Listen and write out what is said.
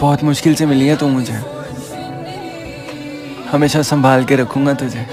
बहुत मुश्किल से मिली है तू मुझे। हमेशा संभाल के रखूँगा तुझे।